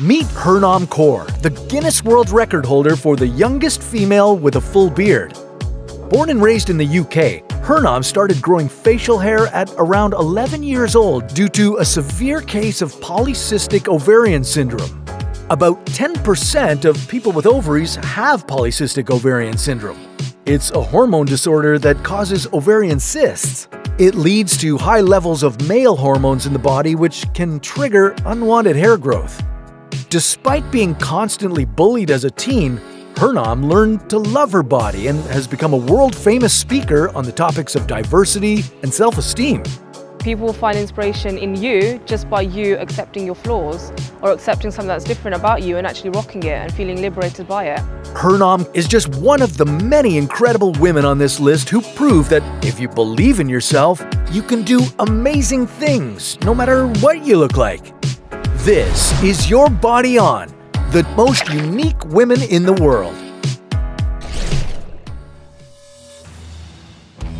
Meet Harnaam Kaur, the Guinness World Record holder for the youngest female with a full beard. Born and raised in the UK, Harnaam started growing facial hair at around 11 years old due to a severe case of polycystic ovarian syndrome. About 10% of people with ovaries have polycystic ovarian syndrome. It's a hormone disorder that causes ovarian cysts. It leads to high levels of male hormones in the body, which can trigger unwanted hair growth. Despite being constantly bullied as a teen, Harnaam learned to love her body and has become a world famous speaker on the topics of diversity and self esteem. People will find inspiration in you just by you accepting your flaws or accepting something that's different about you and actually rocking it and feeling liberated by it. Harnaam is just one of the many incredible women on this list who prove that if you believe in yourself, you can do amazing things no matter what you look like. This is Your Body On, the most unique women in the world.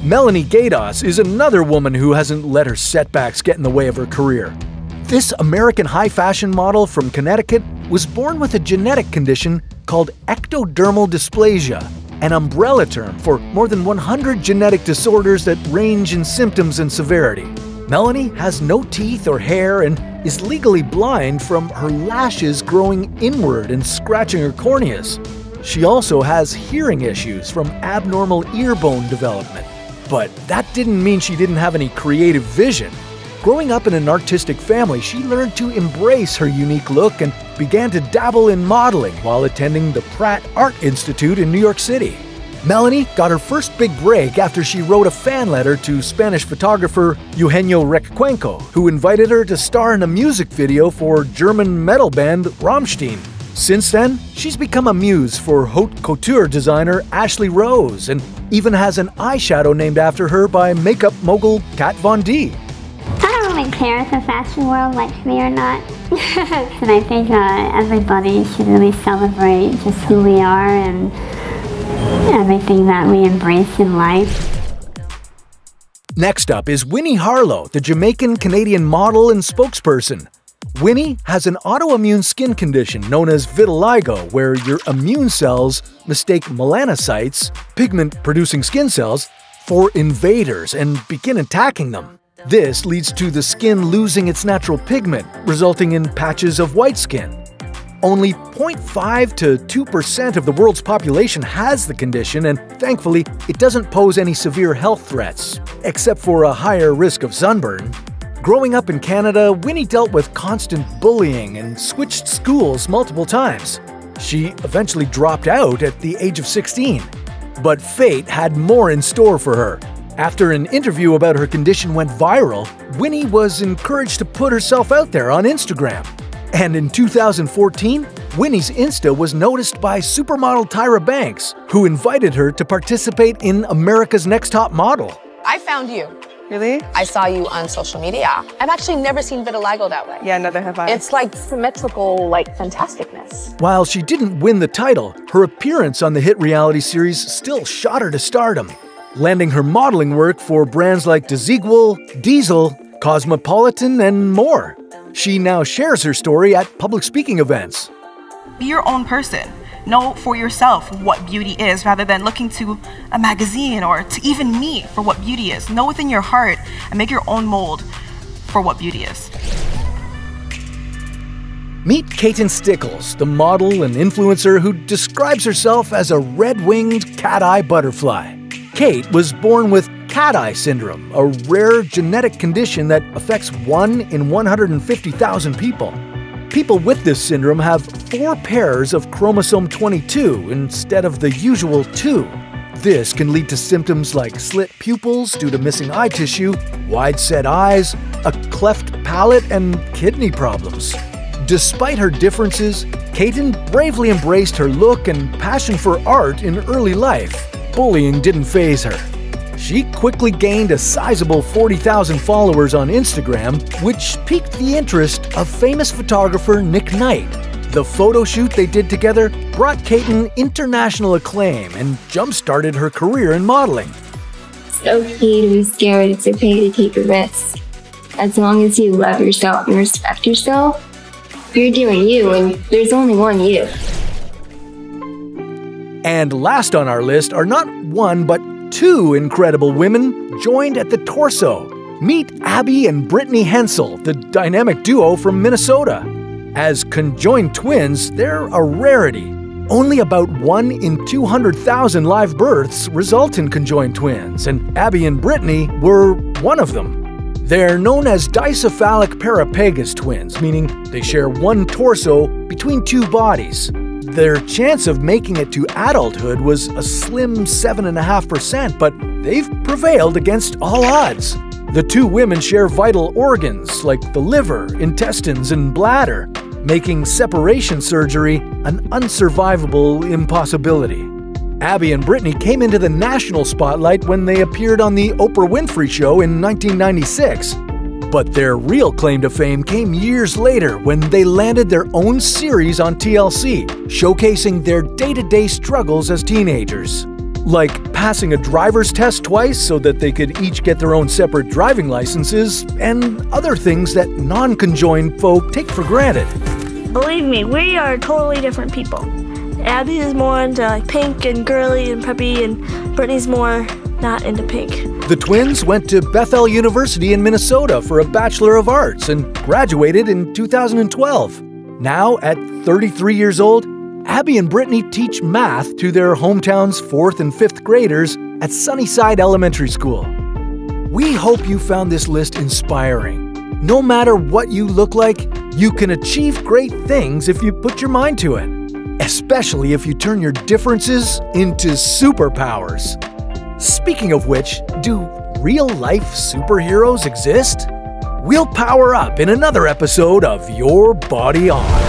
Melanie Gaydos is another woman who hasn't let her setbacks get in the way of her career. This American high fashion model from Connecticut was born with a genetic condition called ectodermal dysplasia, an umbrella term for more than 100 genetic disorders that range in symptoms and severity. Melanie has no teeth or hair and is legally blind from her lashes growing inward and scratching her corneas. She also has hearing issues from abnormal ear bone development. But that didn't mean she didn't have any creative vision. Growing up in an artistic family, she learned to embrace her unique look and began to dabble in modeling while attending the Pratt Art Institute in New York City. Melanie got her first big break after she wrote a fan letter to Spanish photographer Eugenio Recuenco, who invited her to star in a music video for German metal band Rammstein. Since then, she's become a muse for haute couture designer Ashley Rose and even has an eyeshadow named after her by makeup mogul Kat Von D. I don't really care if the fashion world likes me or not. and I think uh, everybody should really celebrate just who we are and everything that we embrace in life. Next up is Winnie Harlow, the Jamaican Canadian model and spokesperson. Winnie has an autoimmune skin condition known as vitiligo, where your immune cells mistake melanocytes, pigment producing skin cells, for invaders and begin attacking them. This leads to the skin losing its natural pigment, resulting in patches of white skin. Only 0.5 to 2% of the world's population has the condition, and thankfully, it doesn't pose any severe health threats, except for a higher risk of sunburn. Growing up in Canada, Winnie dealt with constant bullying and switched schools multiple times. She eventually dropped out at the age of 16. But fate had more in store for her. After an interview about her condition went viral, Winnie was encouraged to put herself out there on Instagram. And in 2014, Winnie's Insta was noticed by supermodel Tyra Banks, who invited her to participate in America's Next Top Model. I found you. Really? I saw you on social media. I've actually never seen vitiligo that way. Yeah, neither have I. It's like symmetrical, like fantasticness. While she didn't win the title, her appearance on the hit reality series still shot her to stardom, landing her modeling work for brands like Desigual, Diesel, Cosmopolitan, and more. She now shares her story at public speaking events. Be your own person. Know for yourself what beauty is rather than looking to a magazine or to even me for what beauty is. Know within your heart and make your own mold for what beauty is. Meet Katin Stickles, the model and influencer who describes herself as a red winged cat eye butterfly. Kate was born with cat eye syndrome, a rare genetic condition that affects 1 in 150,000 people. People with this syndrome have four pairs of chromosome 22 instead of the usual two. This can lead to symptoms like slit pupils due to missing eye tissue, wide set eyes, a cleft palate, and kidney problems. Despite her differences, Katin bravely embraced her look and passion for art in early life. Bullying didn't phase her. She quickly gained a sizable 40,000 followers on Instagram, which piqued the interest of famous photographer Nick Knight. The photo shoot they did together brought Katin international acclaim and jump-started her career in modeling. It's okay to be scared. It's okay to take a risk. As long as you love yourself and respect yourself, you're doing you, and there's only one you. And last on our list are not one but two incredible women joined at the torso. Meet Abby and Brittany Hensel, the dynamic duo from Minnesota. As conjoined twins, they're a rarity. Only about 1 in 200,000 live births result in conjoined twins, and Abby and Brittany were one of them. They're known as dicephalic parapagus twins, meaning they share one torso between two bodies. Their chance of making it to adulthood was a slim 7.5%, but they've prevailed against all odds. The two women share vital organs like the liver, intestines, and bladder, making separation surgery an unsurvivable impossibility. Abby and Brittany came into the national spotlight when they appeared on The Oprah Winfrey Show in 1996. But their real claim to fame came years later when they landed their own series on TLC, showcasing their day to day struggles as teenagers. Like passing a driver's test twice so that they could each get their own separate driving licenses, and other things that non conjoined folk take for granted. Believe me, we are totally different people. Abby is more into like pink and girly and preppy, and Brittany's more not into pink. The twins went to Bethel University in Minnesota for a Bachelor of Arts and graduated in 2012. Now, at 33 years old, Abby and Brittany teach math to their hometown's fourth and fifth graders at Sunnyside Elementary School. We hope you found this list inspiring. No matter what you look like, you can achieve great things if you put your mind to it especially if you turn your differences into superpowers. Speaking of which, do real life superheroes exist? We'll power up in another episode of Your Body On.